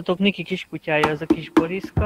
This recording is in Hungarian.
Látok, Niki kiskutyája az a kis Boriszka.